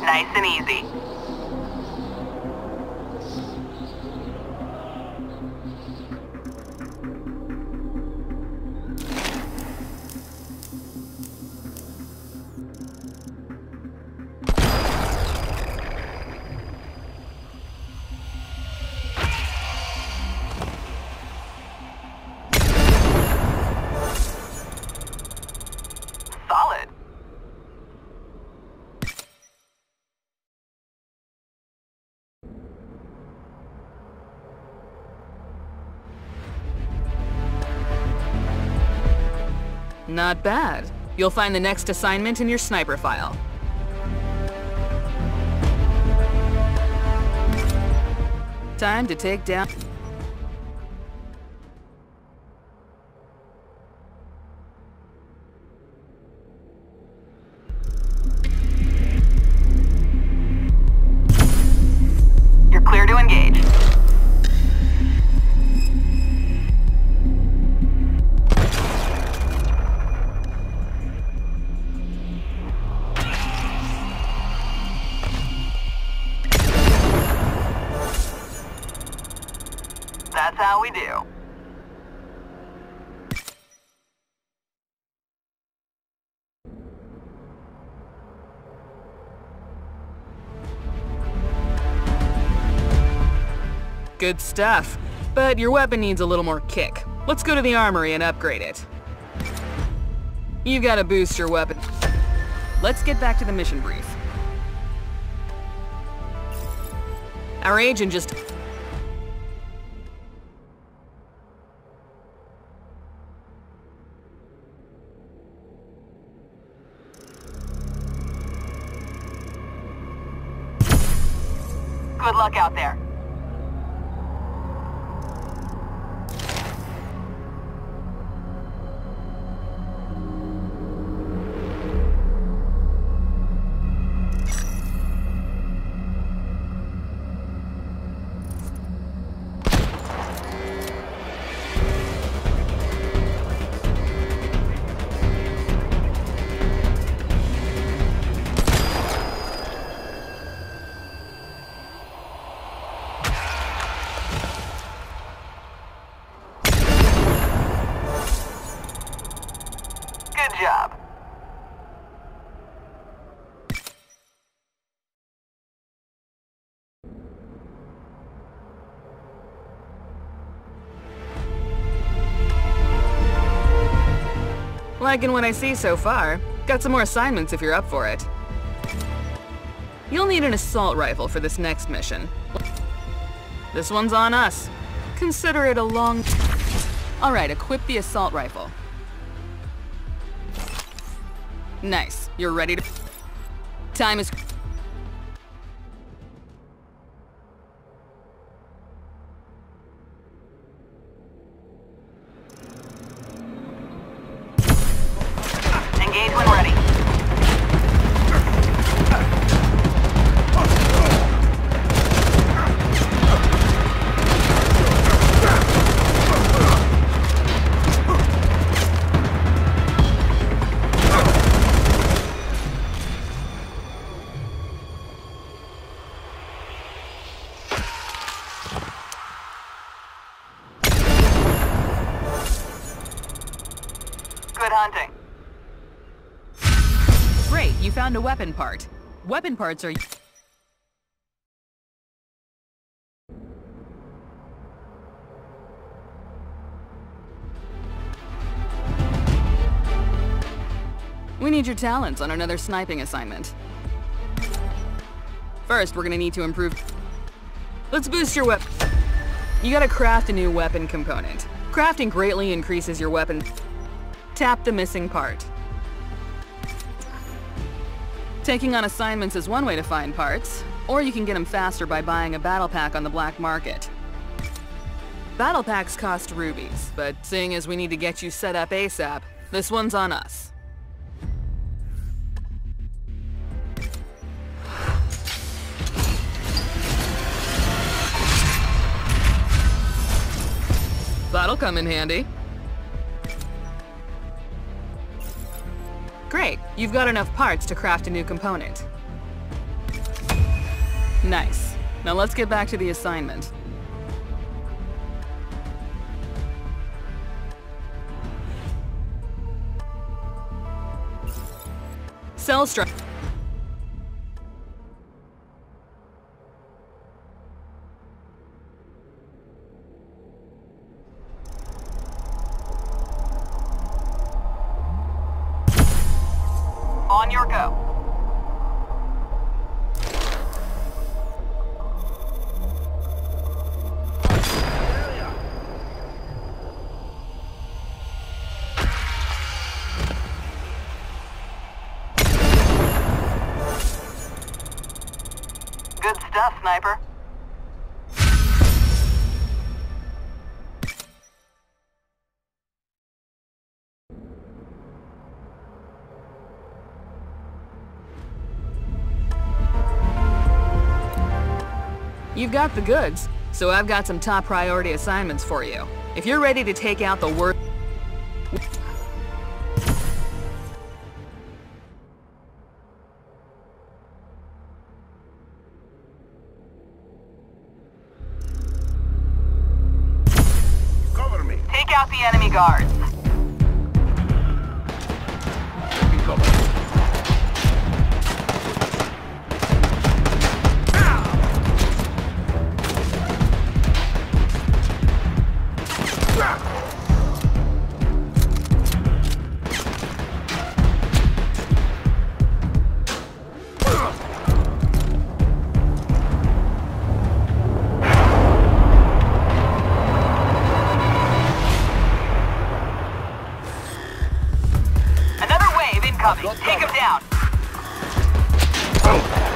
Nice and easy. Not bad. You'll find the next assignment in your sniper file. Time to take down... how we do. Good stuff. But your weapon needs a little more kick. Let's go to the armory and upgrade it. You've got to boost your weapon. Let's get back to the mission brief. Our agent just... Good luck out there. Liking what I see so far. Got some more assignments if you're up for it. You'll need an assault rifle for this next mission. This one's on us. Consider it a long... Alright, equip the assault rifle. Nice. You're ready to... Time is... Good hunting. Great, you found a weapon part. Weapon parts are... We need your talents on another sniping assignment. First, we're gonna need to improve... Let's boost your weapon. You gotta craft a new weapon component. Crafting greatly increases your weapon. Tap the missing part. Taking on assignments is one way to find parts, or you can get them faster by buying a battle pack on the black market. Battle packs cost rubies, but seeing as we need to get you set up ASAP, this one's on us. That'll come in handy. You've got enough parts to craft a new component. Nice. Now let's get back to the assignment. Cell strike. Stuff, sniper. You've got the goods, so I've got some top priority assignments for you. If you're ready to take out the worst... the enemy guards. You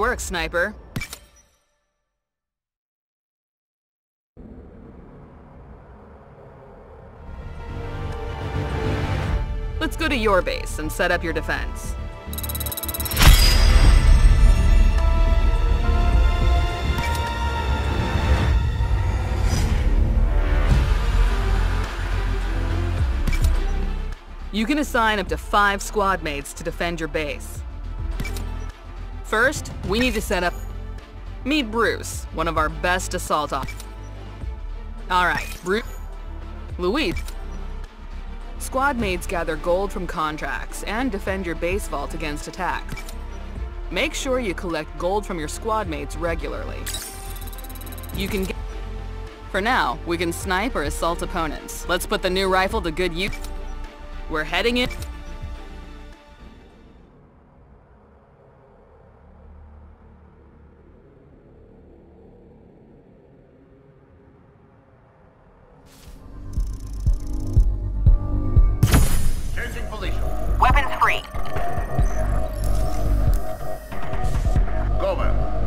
work, Sniper. Let's go to your base and set up your defense. You can assign up to five squad mates to defend your base. First, we need to set up... Meet Bruce, one of our best assault op... Alright, Bruce... Louise... Squad mates gather gold from contracts and defend your base vault against attack. Make sure you collect gold from your squad mates regularly. You can get... For now, we can snipe or assault opponents. Let's put the new rifle to good use. We're heading in... Weapons free. Gomer,